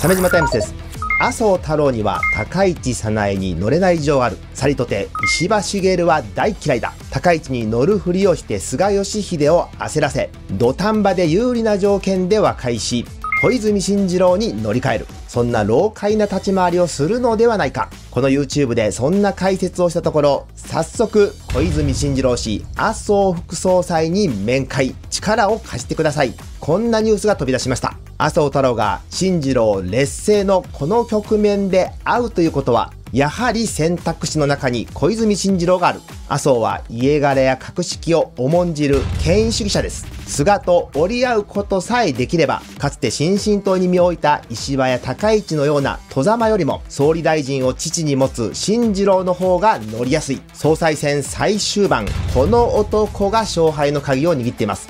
鮫島タイムスです麻生太郎には高市早苗に乗れない情ある。さりとて石破茂は大嫌いだ。高市に乗るふりをして菅義偉を焦らせ、土壇場で有利な条件で和解し、小泉進次郎に乗り換える。そんな老快な立ち回りをするのではないか。この YouTube でそんな解説をしたところ、早速、小泉進次郎氏、麻生副総裁に面会、力を貸してください。こんなニュースが飛び出しました。麻生太郎が進次郎劣勢のこの局面で会うということは、やはり選択肢の中に小泉進次郎がある。麻生は家柄や格式を重んじる権威主義者です。菅と折り合うことさえできれば、かつて新進党に身を置いた石破や高市のような戸様よりも総理大臣を父に持つ進次郎の方が乗りやすい。総裁選最終盤、この男が勝敗の鍵を握っています。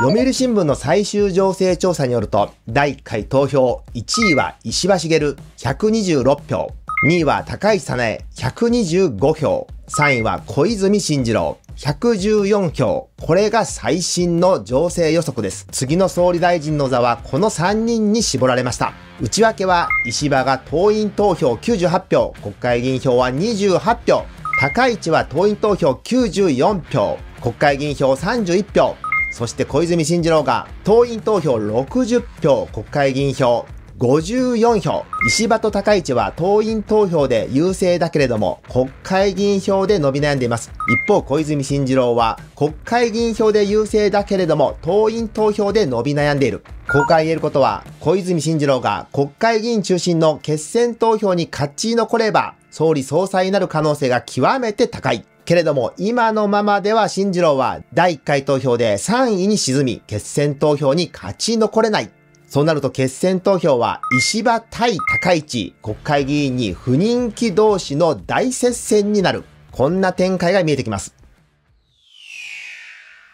読売新聞の最終情勢調査によると、第1回投票1位は石破茂126票、2位は高市早苗125票、3位は小泉進次郎114票。これが最新の情勢予測です。次の総理大臣の座はこの3人に絞られました。内訳は石破が党員投票98票、国会議員票は28票、高市は党員投票94票、国会議員票31票、そして小泉進次郎が党員投票60票、国会議員票54票。石破と高市は党員投票で優勢だけれども、国会議員票で伸び悩んでいます。一方、小泉進次郎は、国会議員票で優勢だけれども、党員投票で伸び悩んでいる。公開言えることは、小泉進次郎が国会議員中心の決選投票に勝ち残れば、総理総裁になる可能性が極めて高い。けれども、今のままでは新次郎は第1回投票で3位に沈み、決選投票に勝ち残れない。そうなると決選投票は石破対高市国会議員に不人気同士の大接戦になる。こんな展開が見えてきます。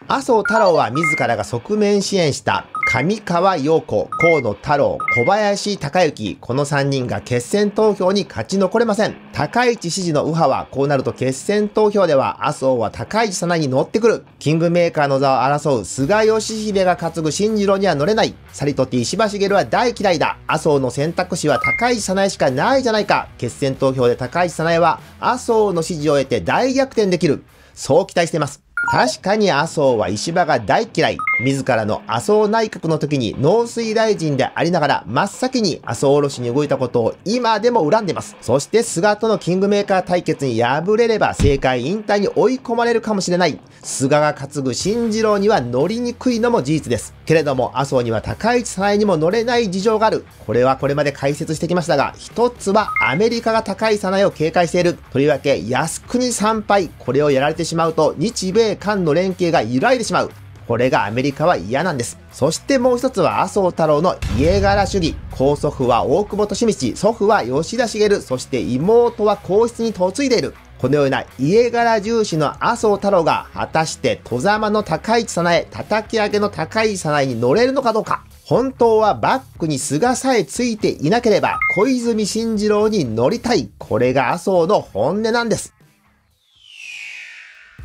麻生太郎は自らが側面支援した上川陽子、河野太郎、小林隆之、この3人が決選投票に勝ち残れません。高市支持の右派は、こうなると決選投票では麻生は高市さなに乗ってくる。キングメーカーの座を争う菅義偉が担ぐ新次郎には乗れない。サリトティ石破茂は大嫌いだ。麻生の選択肢は高市早苗しかないじゃないか。決選投票で高市早苗は麻生の支持を得て大逆転できる。そう期待しています。確かに麻生は石破が大嫌い。自らの麻生内閣の時に農水大臣でありながら真っ先に麻生おろしに動いたことを今でも恨んでます。そして菅とのキングメーカー対決に敗れれば政界引退に追い込まれるかもしれない。菅が担ぐ新次郎には乗りにくいのも事実です。けれども麻生には高市早苗にも乗れない事情がある。これはこれまで解説してきましたが、一つはアメリカが高市早苗を警戒している。とりわけ靖国参拝。これをやられてしまうと日米韓の連携が揺らいでしまう。これがアメリカは嫌なんです。そしてもう一つは麻生太郎の家柄主義。高祖父は大久保利道、祖父は吉田茂、そして妹は皇室に嫁いでいる。このような家柄重視の麻生太郎が果たして戸様の高市早苗、叩き上げの高市早苗に乗れるのかどうか。本当はバックに菅さえついていなければ小泉進次郎に乗りたい。これが麻生の本音なんです。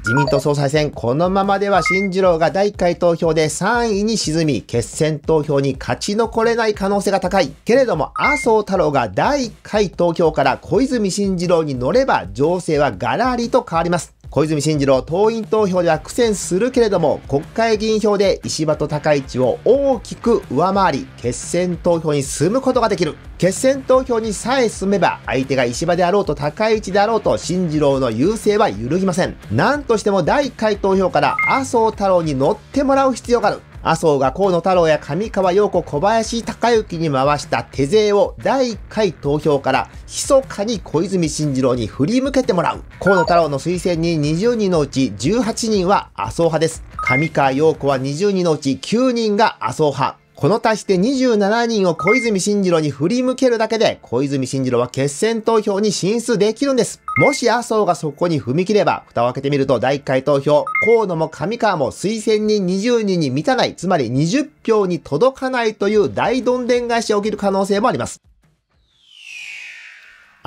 自民党総裁選、このままでは新次郎が第1回投票で3位に沈み、決選投票に勝ち残れない可能性が高い。けれども、麻生太郎が第1回投票から小泉進次郎に乗れば、情勢はガラリと変わります。小泉進次郎党員投票では苦戦するけれども、国会議員票で石破と高市を大きく上回り、決選投票に進むことができる。決選投票にさえ進めば、相手が石破であろうと高市であろうと、進次郎の優勢は揺るぎません。何としても第1回投票から麻生太郎に乗ってもらう必要がある。麻生が河野太郎や上川陽子小林隆之に回した手勢を第1回投票から密かに小泉進次郎に振り向けてもらう。河野太郎の推薦人20人のうち18人は麻生派です。上川陽子は20人のうち9人が麻生派。この足して27人を小泉進次郎に振り向けるだけで、小泉進次郎は決選投票に進出できるんです。もし麻生がそこに踏み切れば、蓋を開けてみると第1回投票、河野も上川も推薦人20人に満たない、つまり20票に届かないという大どんでん返しが起きる可能性もあります。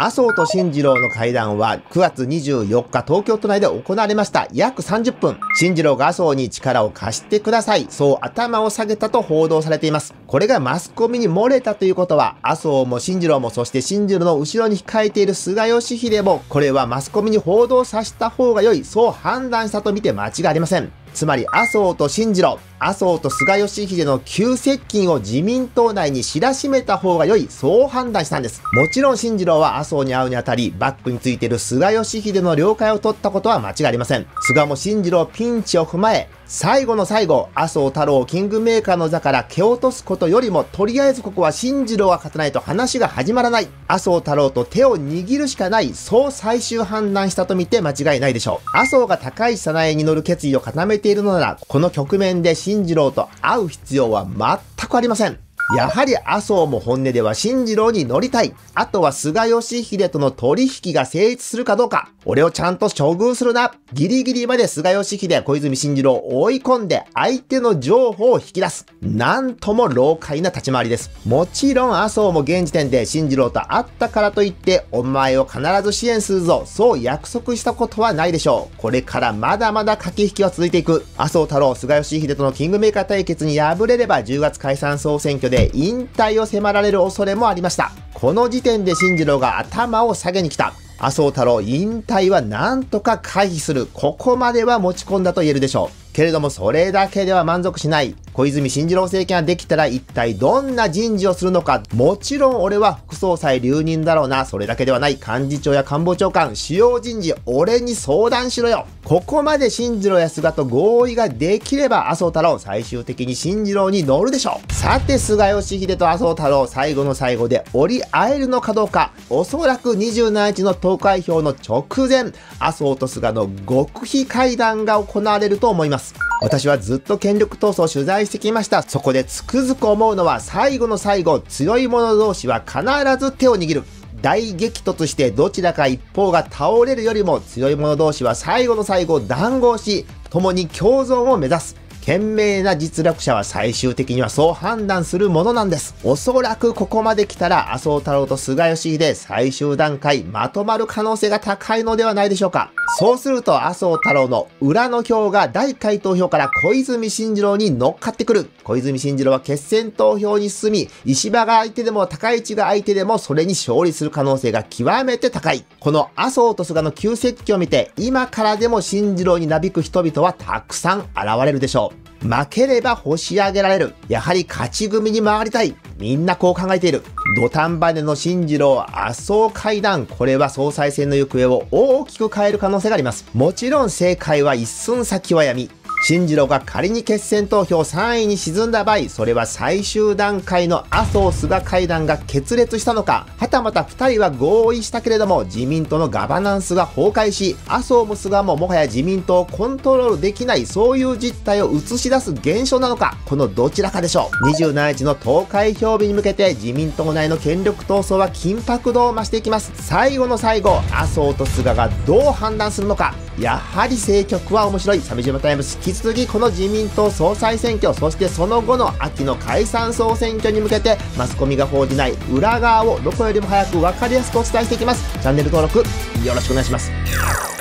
麻生と新次郎の会談は9月24日東京都内で行われました。約30分。新次郎が麻生に力を貸してください。そう頭を下げたと報道されています。これがマスコミに漏れたということは、麻生も新次郎もそして新次郎の後ろに控えている菅義偉も、これはマスコミに報道させた方が良い、そう判断したと見て間違いありません。つまり麻生と新次郎、麻生と菅義偉の急接近を自民党内に知らしめた方が良い、そう判断したんです。もちろん新次郎は麻生に会うにあたり、バックについている菅義偉の了解を取ったことは間違いありません。菅も新次郎ピンチを踏まえ、最後の最後、麻生太郎キングメーカーの座から蹴落とすことよりも、とりあえずここは新次郎が勝たないと話が始まらない。麻生太郎と手を握るしかない。そう最終判断したとみて間違いないでしょう。麻生が高い早苗に乗る決意を固めているのなら、この局面で新次郎と会う必要は全くありません。やはり麻生も本音では新次郎に乗りたい。あとは菅義偉との取引が成立するかどうか。俺をちゃんと処遇するな。ギリギリまで菅義偉、小泉進次郎を追い込んで相手の情報を引き出す。なんとも老快な立ち回りです。もちろん麻生も現時点で進次郎と会ったからといって、お前を必ず支援するぞ。そう約束したことはないでしょう。これからまだまだ駆け引きは続いていく。麻生太郎、菅義偉とのキングメーカー対決に敗れれば10月解散総選挙で引退を迫られる恐れもありました。この時点で進次郎が頭を下げに来た。麻生太郎引退はなんとか回避する。ここまでは持ち込んだと言えるでしょう。けれどもそれだけでは満足しない。小泉進次郎政権ができたら一体どんな人事をするのか。もちろん俺は副総裁留任だろうな。それだけではない。幹事長や官房長官、主要人事、俺に相談しろよ。ここまで進次郎や菅と合意ができれば麻生太郎最終的に進次郎に乗るでしょう。さて、菅義偉と麻生太郎最後の最後で折り合えるのかどうか。おそらく27日の投開票の直前、麻生と菅の極秘会談が行われると思います。私はずっと権力闘争を取材してきました。そこでつくづく思うのは最後の最後、強い者同士は必ず手を握る。大激突してどちらか一方が倒れるよりも強い者同士は最後の最後談合し、共に共存を目指す。賢明な実力者は最終的にはそう判断するものなんです。おそらくここまで来たら麻生太郎と菅義偉最終段階まとまる可能性が高いのではないでしょうか。そうすると麻生太郎の裏の票が第1回投票から小泉進次郎に乗っかってくる。小泉進次郎は決選投票に進み、石破が相手でも高市が相手でもそれに勝利する可能性が極めて高い。この麻生と菅の急接近を見て、今からでも進次郎になびく人々はたくさん現れるでしょう。負ければ干し上げられる。やはり勝ち組に回りたい。みんなこう考えている。土壇場での新次郎麻生会談。これは総裁選の行方を大きく変える可能性があります。もちろん正解は一寸先は闇。新次郎が仮に決選投票3位に沈んだ場合、それは最終段階の麻生菅会談が決裂したのか、はたまた2人は合意したけれども、自民党のガバナンスが崩壊し、麻生も菅ももはや自民党をコントロールできない、そういう実態を映し出す現象なのか、このどちらかでしょう。27日の投開票日に向けて、自民党内の権力闘争は緊迫度を増していきます。最後の最後、麻生と菅がどう判断するのか、やはり政局は面白い。鮫島タイムス引き続きこの自民党総裁選挙、そしてその後の秋の解散総選挙に向けてマスコミが報じない裏側をどこよりも早く分かりやすくお伝えしていきます。チャンネル登録よろしくお願いします。